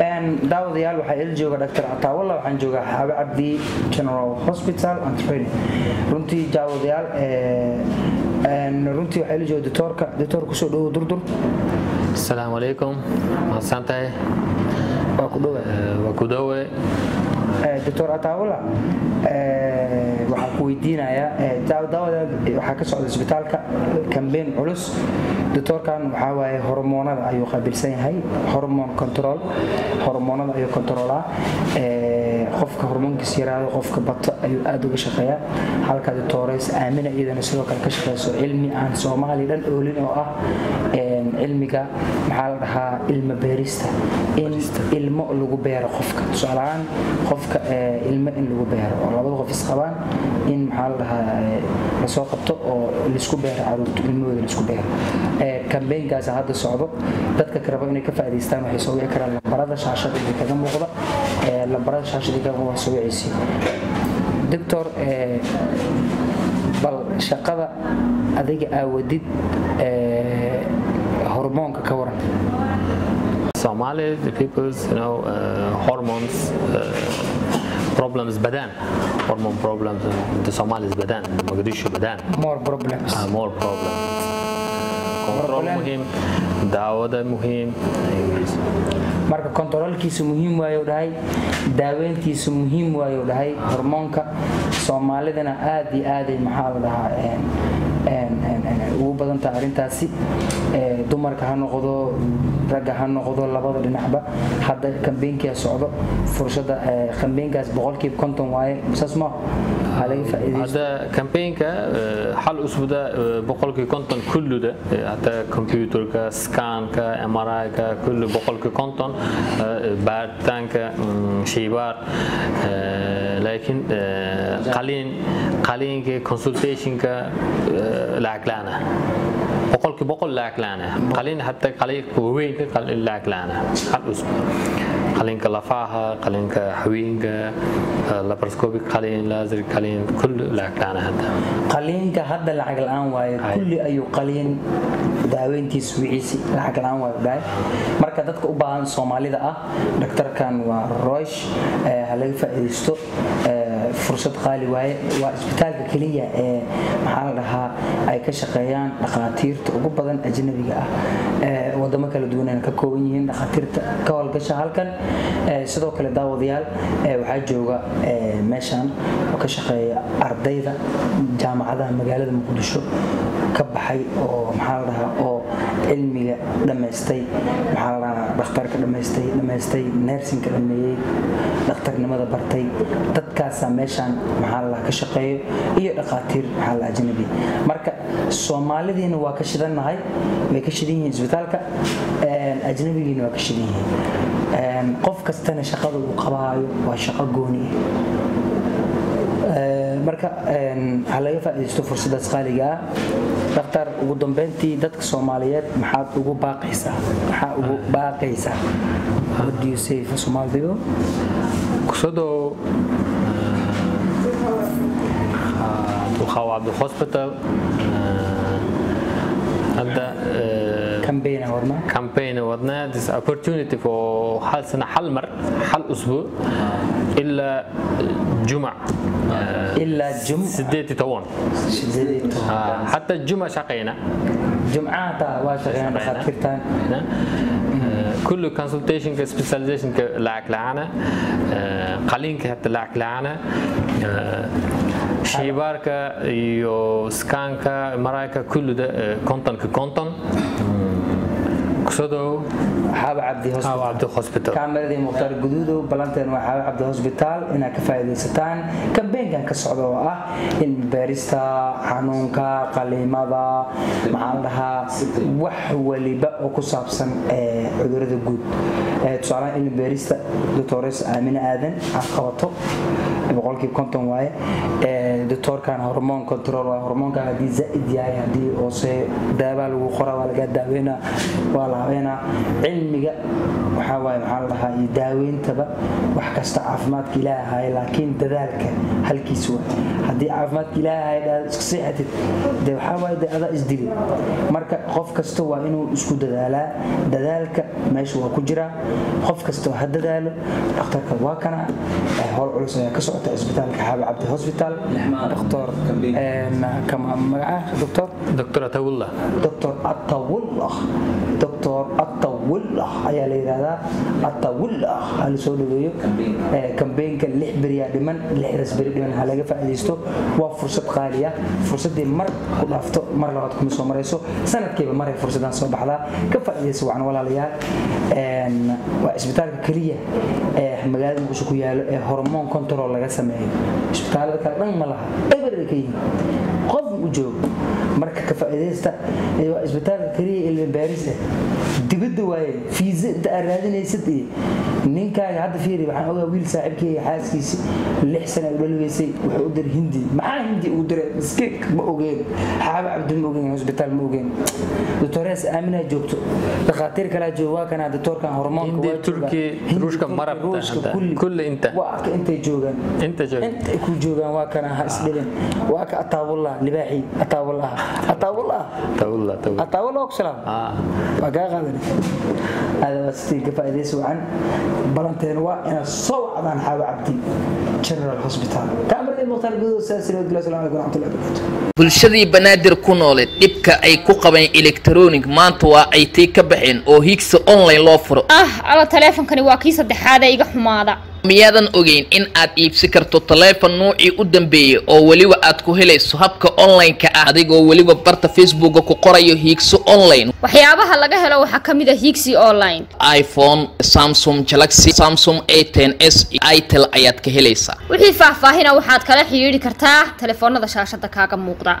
daawadayaal waxaa ila jooga dr cataawalla waxaan joogaa xaabe cabdi general hospital and training runtii daawadayaal runtii waxaa ila jooga doctoorka doctoorka kusoo dhawow durdur asalaamu calaykum mahadsantahay waa ku dhowa waa ku dhowe doctor ataawalla waxaan ku weydiinayaa daawada waxaa ka socda isbitaalka kambeyn culus. Doctoorkan waxaa waaye hormoonada ayuu qaabilsan yahay hormone control hormoonada ayuu controlaa. Qofka hormoonkiisa yaraado qofka bato ayuu aad uga shaqeeyaa. Halka doctores aamina iyadana sidoo kale ka shaqeyso cilmi aan soomaali dhan oolin oo ah cilmiga maxaa la dhahaa ilmo beerista. In ilmo lagu beero qofka. Tusaalahaan qofka ilmo in lagu beero oo labada qof isqabaan in maxaa la dhahaa la soo qabto oo la isku beero carruurta ilmahooda la isku beero. Kambeynkaas hadda socdo dadka ka rabo inay ka faa'iidaystaan waxay soo wici karaan lambarada shaashada idin kaga muuqda lambarada shaashada kaga muuqda soo wicaysiin doctor bal shaqada adiga aawadid hormoonka ka waran Somali the people's you know uh, hormones uh, problems badan. Hormone problems the Somalis badan Mogadishu badan. More problems. Uh, more problems. Control Problem. muhiim daawada muhiim marka kontaroolkiisu muhiim waayo dhahay daaweyntiisu muhiim waayo dhahay hormoonka soomaalidana aad iyo aaday maxaa la dhahaa ugu badantaha arrintaasi dumarka ha noqdo ragga ha noqdo labada dhinacba hadda kambeynkia socdo fursada kambeynkaas boqolkiiba konton waaye saas عليه هذا كامبين كا آه، حال أسبوع بقول كي كونتون كله ده آه، حتى كمبيوتر كا سكان كا ام ار اي كا كل بقول كي كونتون بعد تانك شيبار آه، لكن قليل قليل كي كونسلتيشن كا لعكلانه بقول كي بقول لعكلانه قليل حتى قليل كوين كا لعكلانه حال أسبوع. Qalinka lafaha qalinka haweenka laparoscopic qalin laser qalin kullu lacag laana hadda. Qaliinka hadda lacag la'aan waayo kulli ayuu qaliin daaweyntiis wiciisi lacag la'aan waayo dhahay marka dadka u baahan soomaalida ah dhaktarkan waa roish ha laga faa'iidaysto fursad qaali waaye waa isbitaalka keliya ee maxaa la dhahaa ay ka shaqeeyaan dhakhaatiirta ugu badan ajnabiga ah wadamo kala duwanayna ka kooban yihiin dhakhaatiirta ka howlgasha halkan. Sidoo kale daawadayaal waxaa jooga meeshan oo ka shaqeeya ardayda jaamacadaha magaalada muqdisho ka baxay oo maxaa la dhahaa oo cilmiga dhammaystay maxaa la dhahaa dhakhtarka dhammaystay dhammaystay nersinka dhameeyey dhakhtarnimada bartay dadkaasaa meeshaan maxaa la dhahaa ka shaqeeyo iyo dhakhaatiir maxaa la ajnabi marka soomaalidiina waa ka shidannahay way ka shidan yihiin isbitaalka ajnabigiina waa ka shidan yihiin. Qof kastana shaqada uu qabaayo waa shaqo gooni marka ha laga faa'iidaysto fursadaas qaaliga ah dhakhtar ugu dambeyntii dadka soomaaliyeed maxaad ugu baaqaysaa? Maxaa ugu baaqaysaa? What كامبين ورنا كامبين ورنا this opportunity for حال سنة حال مر حال أسبوع. إلا جمعة. آه، إلا جمعة. سديتي توان. سديتي توان. آه، حتى الجمعة شقينا. جمعة تا واشقينا خاطرتان. آه، كل كونسلتيشن كسبيشاليزيشن كلاك لعنا. قلينك كهت لاك لعنا. شيباركا يو سكانكا مرايكا كل ده كونتن كونتن مقصده حاب عبدي هوسبيتال حاب عبدي هوسبيتال كاميرادي مختار جدودو بلانتين وحاب عبدي هوسبيتال إن كفايديستان كمبين كان كسعود وآه إن باريستا حنونكا قليمادا معالها وحولي بقى كسابسن عذورة جود تسعران إن باريستا دكتورس آمين آدن عقبته boqolkiiba konton waaye doctorkan hormoon control waa hormoonka haddii zaa'id yahay haddii hoose daabaa lagu qoraa waa lagaa daaweynaa waa la habeynaa cilmiga waxaa waaye maxaa la dhahaa iyo daaweyntaba wax kasta caafimaadka ilaaha haya laakiin dadaalka halkiis waa haddii caafimaadka ilaaha haya dhaad iska seexatid dee waxaa waaye dee adaa isdili marka qof kasta waa inuu isku dadaalaa dadaalka meesha waa ku jiraa qof kasta ha dadaalo dhakhtarka waa kana howl culus ayaa ka socota isbitaalka xaabi cabdi hospital doctor magaca doctor دكتور أتولى doctor atawullah doctor atawullah ayaa la yidhahdaa atawullah ha la soo dhaweeyo kambeenka lix beriyaa dhiman lixdaas beri dhiman ha laga faa'iidaysto. Waa fursad qaaliya fursaddii mar ku dhaafto mar labaad kuma soo marayso. Sanadkiiba maray fursaddan soo baxdaa. Ka faa'iidaysa wacan walaalayaal. Waa isbitaalka keliya ee magaalada muqdisho ku yaalo ee hormoon control laga sameeyo. Isbitaalada kale dhan ma laha. Eber ka yihiin qof u joogo marka ka faa'iidaysta waa isbitaalka keliya ilmi baaris ah dibadda waaye fiisa inta aad raadinaysad iyo ninkaaga hadda fiiri waxaan ogaa wiil saaxiibkeyga xaaskiisi lix sana u dhaliweysay wuxuu u diray hindi maxaa hindi ugu diray miskiin ma ogeen xaaba cabdi ma ogeen hosbitaal ma ogeen doctores aaminaa joogto dhakhaatiir kalaa jooga waa kanaa doctorkan hormoonka waa Hindi, Ruushka Turki, ma rabta Ruushka, hadda. kulli. Inta. waa arka intay joogaan Inta joogaan. intay ku joogaan waa kana ha isdhibin waa ka ataawullah libaaxi ataawullah ataawullah ataawullah ku salaam آه waa kaa balanteen waa soo wacdaan cabdi. General bulshadii banaadir ku nooleed dhibka ay ku qabeen electronic maanta waa ay tii ka baxeen oo higsa online loo furo. Ah alla taleefonkani waa kii saddexaad ee iga xumaada miyaadan ogeyn in aad iibsi karto taleefon nuucii u dambeeyey oo weliba aad ku helayso habka online-ka ah adigoo weliba barta facebooka ku qorayo hiigso online. Waxyaabaha laga helo waxaa ka mid a higsi online. iphone samsung galaxy samsung a 10 s itel ayaad ka helaysaa. Wixii faahfaahina waxaad kala xidhiidhi kartaa taleefoonada shaashada kaaga muuqda